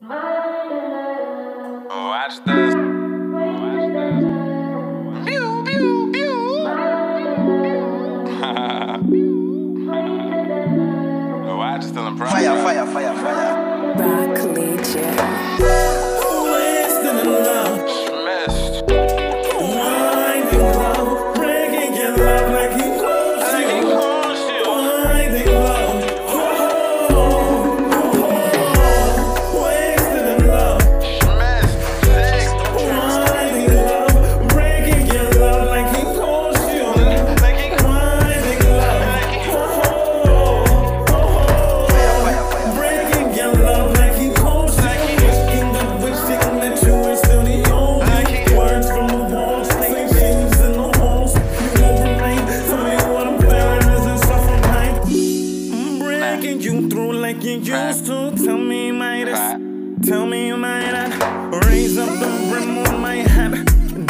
Watch this. Watch this. Pew, pew, pew. Watch still in prime. Fire, fire, fire, fire. Broccoli Jet. Wasting in love, Knocking you through like you used to. Tell me, might I? Tell me, might I? Raise up the rim on my hat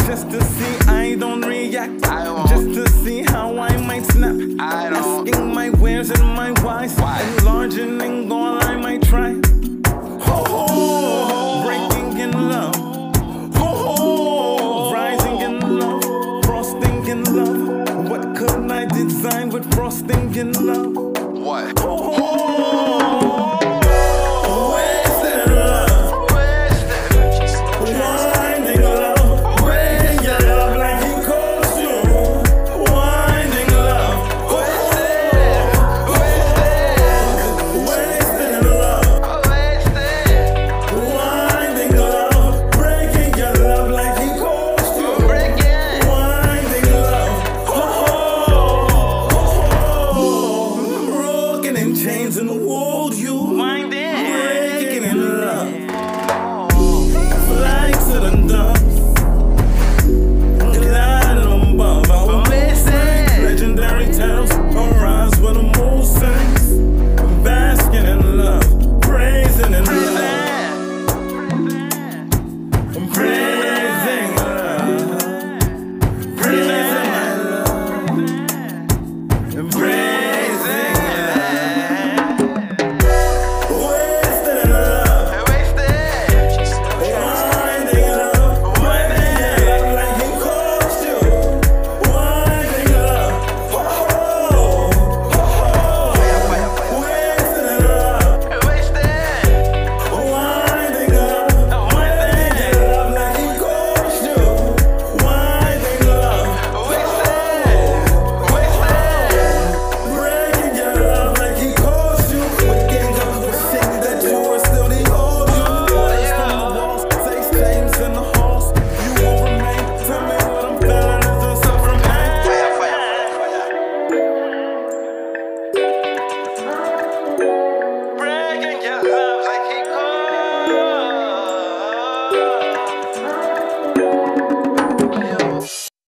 just to see I don't react. I just to see how I might snap. I don't. Asking my where's and my why's. Why? Enlarging and all I might try. Oh, oh, breaking in love. Oh, rising in love. Frosting in love. What could I design with frosting in love? what?